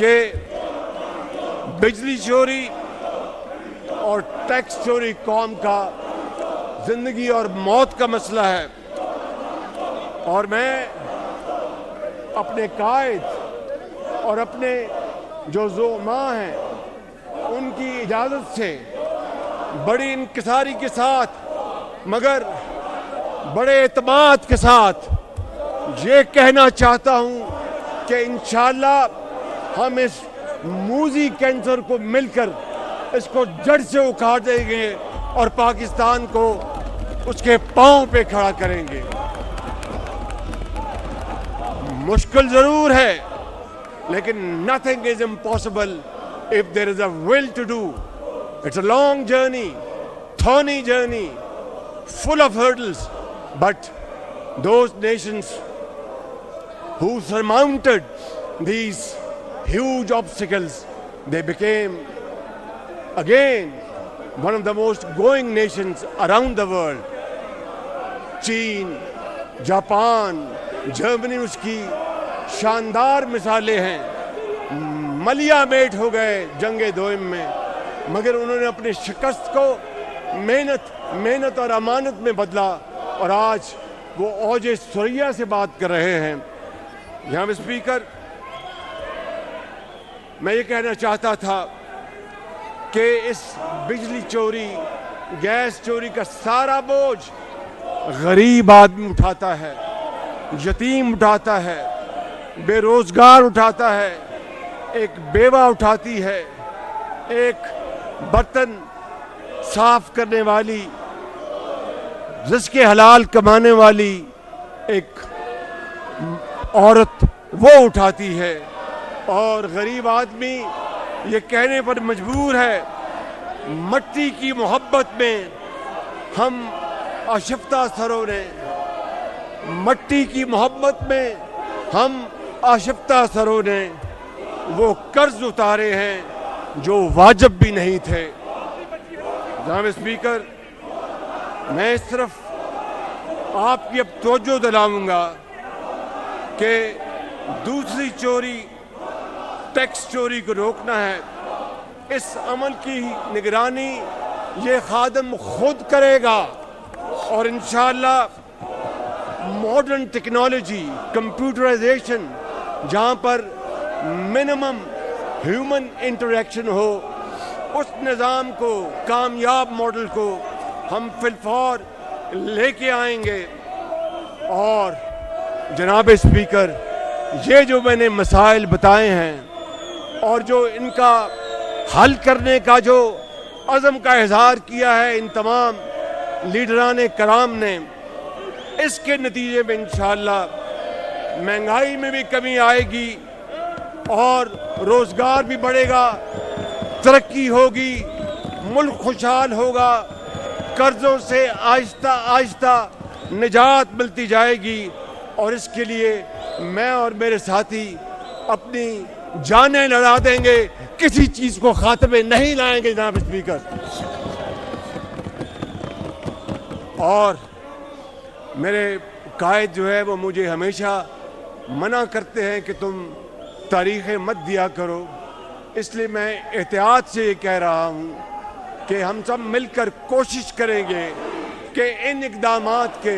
कि बिजली चोरी और टैक्स चोरी कौम का ज़िंदगी और मौत का मसला है। और मैं अपने कायद और अपने जो जो माँ हैं, उनकी इजाज़त से बड़ी इनकसारी के साथ, मगर बड़े एतमाद के साथ ये कहना चाहता हूँ कि इंशाल्लाह हम इस मूजी कैंसर को मिलकर इसको जड़ से उखाड़ देंगे और पाकिस्तान को उसके पाँव पे खड़ा करेंगे। मुश्किल ज़रूर है लेकिन nothing is impossible if there is a will to do it's a long journey thorny journey full of hurdles, but those nations who surmounted these huge obstacles, they became again one of the most going nations around the world. चीन Japan Germany उसकी शानदार मिसालें हैं। मलिया met हो गए जंगे दोम में। मगर उन्होंने अपनी शिकस्त को मेहनत मेहनत और अमानत में बदला और आज वो औज सुरैया से बात कर रहे हैं। जनाब स्पीकर मैं ये कहना चाहता था कि इस बिजली चोरी, गैस चोरी का सारा बोझ गरीब आदमी उठाता है, यतीम उठाता है, बेरोजगार उठाता है, एक बेवा उठाती है, एक बर्तन साफ़ करने वाली, जिसके हलाल कमाने वाली एक औरत वो उठाती है। और गरीब आदमी ये कहने पर मजबूर है, मट्टी की मोहब्बत में हम आशिफ्ता सरों ने मट्टी की मोहब्बत में हम आशिफ्ता सरों ने वो कर्ज उतारे हैं जो वाजब भी नहीं थे। जनाब स्पीकर, मैं सिर्फ़ आपकी अब तोजो दिलाऊँगा कि दूसरी चोरी टैक्स चोरी को रोकना है। इस अमल की निगरानी ये खादम खुद करेगा और इन मॉडर्न टेक्नोलॉजी कंप्यूटराइजेशन जहाँ पर मिनिमम ह्यूमन इंटरेक्शन हो, उस निज़ाम को, कामयाब मॉडल को हम फिलफौर लेके आएँगे। और जनाब स्पीकर ये जो मैंने मसाइल बताए हैं और जो इनका हल करने का जो अज़म का इजहार किया है इन तमाम लीडरान कराम ने, इसके नतीजे में इंशाल्लाह महँगाई में भी कमी आएगी और रोज़गार भी बढ़ेगा, तरक्की होगी, मुल्क खुशहाल होगा, कर्जों से आहिस्ता आहिस्ता निजात मिलती जाएगी। और इसके लिए मैं और मेरे साथी अपनी जानें लड़ा देंगे, किसी चीज़ को खात्मे नहीं लाएँगे जनाब स्पीकर। और मेरे कायद जो है, वो मुझे हमेशा मना करते हैं कि तुम तारीखें मत दिया करो। इसलिए मैं एहतियात से ये कह रहा हूँ कि हम सब मिलकर कोशिश करेंगे कि इन इकदाम के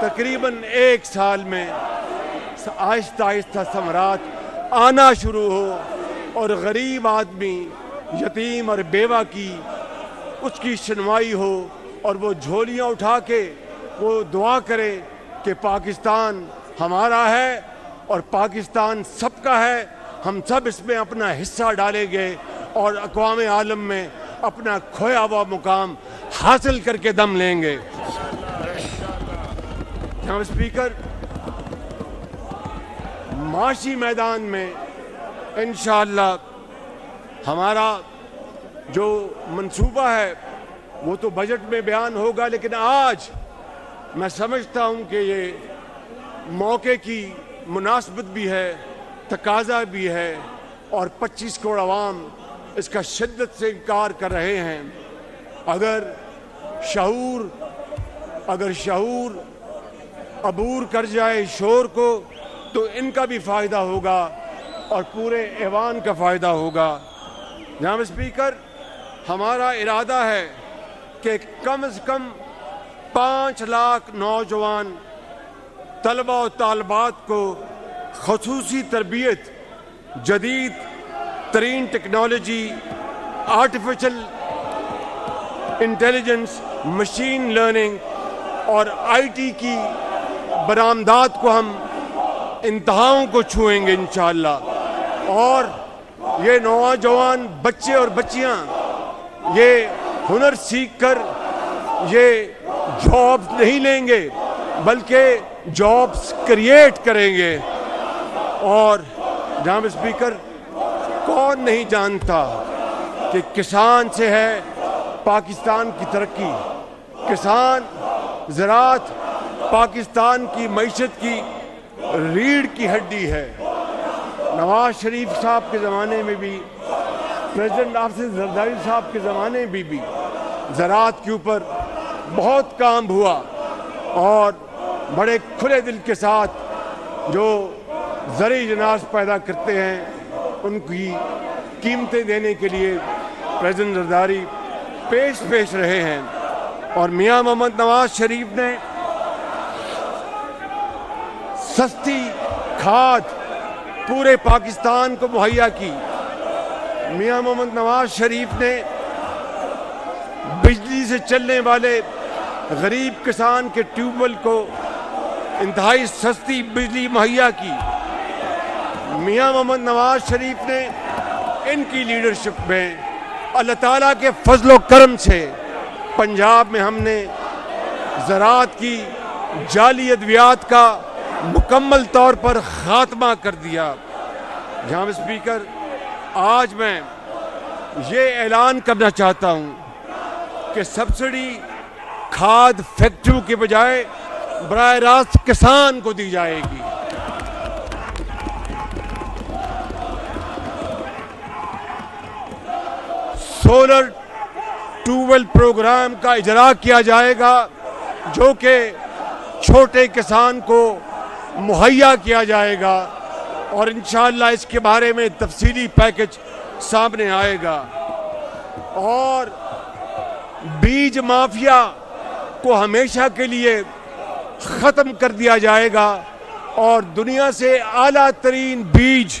तकरीबन एक साल में आहिस्ता आहिस्ता समरात आना शुरू हो और गरीब आदमी, यतीम और बेवा की उसकी सुनवाई हो और वो झोलियाँ उठा के वो दुआ करे कि पाकिस्तान हमारा है और पाकिस्तान सबका है। हम सब इसमें अपना हिस्सा डालेंगे और अकवाम आलम में अपना खोया हुआ मुकाम हासिल करके दम लेंगे। स्पीकर माशी मैदान में इन हमारा जो मंसूबा है, वो तो बजट में बयान होगा, लेकिन आज मैं समझता हूँ कि ये मौके की मुनासबत भी है, तकाजा भी है, और 25 करोड़ आवाम इसका शिद्दत से इनकार कर रहे हैं। अगर शहूर अगर शहूर अबूर कर जाए शोर को तो इनका भी फ़ायदा होगा और पूरे ऐवान का फ़ायदा होगा। जनाब स्पीकर, हमारा इरादा है कि कम से कम पाँच लाख नौजवान तलबा और तालबात को खसूसी तरबियत, जदीद तरीन technology artificial intelligence, machine learning और आईटी की बरामदात को हम इंतहाओं को छुएँगे इन और ये नौजवान बच्चे और बच्चियाँ, ये हुनर सीख कर ये जॉब नहीं लेंगे, बल्कि जॉब्स क्रिएट करेंगे। और जनाब स्पीकर कौन नहीं जानता कि किसान से है पाकिस्तान की तरक्की। किसान, ज़रात पाकिस्तान की मीशत की रीढ़ की हड्डी है। नवाज़ शरीफ साहब के ज़माने में भी प्रेसिडेंट आसिफ जरदारी साहब के ज़माने में भी, भी ज़रात के ऊपर बहुत काम हुआ और बड़े खुले दिल के साथ जो जरी जनाज पैदा करते हैं उनकी कीमतें देने के लिए प्रेसिडेंट जरदारी पेश पेश रहे हैं। और मियाँ मोहम्मद नवाज़ शरीफ ने सस्ती खाद पूरे पाकिस्तान को मुहैया की। मियाँ मोहम्मद नवाज़ शरीफ ने बिजली से चलने वाले गरीब किसान के ट्यूबवेल को इंतहाई सस्ती बिजली मुहैया की। मियाँ मोहम्मद नवाज़ शरीफ ने इनकी लीडरशिप में अल्लाह ताला के फजलो करम से पंजाब में हमने ज़रात की जाली अद्वियात का मुकम्मल तौर पर ख़ात्मा कर दिया। जहाँ स्पीकर, आज मैं ये ऐलान करना चाहता हूँ कि सब्सिडी खाद फैक्ट्रियों के बजाय बर रास्त किसान को दी जाएगी। सोलर ट्यूबवेल प्रोग्राम का इजरा किया जाएगा जो कि छोटे किसान को मुहैया किया जाएगा और इन इसके बारे में तफसीली पैकेज सामने आएगा। और बीज माफिया को हमेशा के लिए ख़त्म कर दिया जाएगा और दुनिया से आला तरीन बीज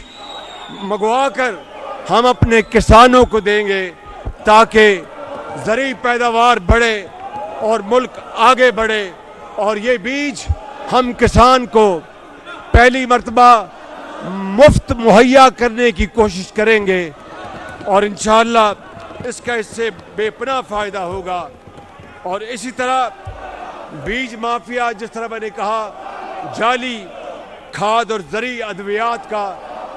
मंगवा कर हम अपने किसानों को देंगे ताकि ज़री पैदावार बढ़े और मुल्क आगे बढ़े और ये बीज हम किसान को पहली मरतबा मुफ़्त मुहैया करने की कोशिश करेंगे और इन इसका इससे बेपना फ़ायदा होगा। और इसी तरह बीज माफिया, जिस तरह मैंने कहा, जाली, खाद और जरी अद्वियात का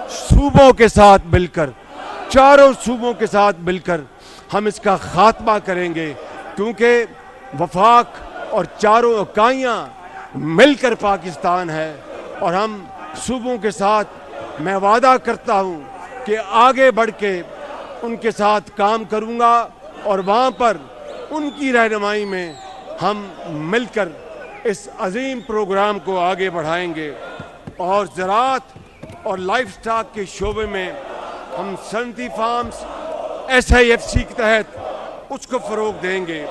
सूबों के साथ मिलकर, चारों सूबों के साथ मिलकर हम इसका खात्मा करेंगे, क्योंकि वफाक और चारों इकाइयाँ मिलकर पाकिस्तान है। और हम सूबों के साथ मैं वादा करता हूँ कि आगे बढ़ के उनके साथ काम करूँगा और वहाँ पर उनकी रहनमाई में हम मिलकर इस अजीम प्रोग्राम को आगे बढ़ाएँगे। और ज़रात और लाइफ स्टॉक के शोबे में हम सनती farms, S I F C के तहत उसको फ़रोग देंगे।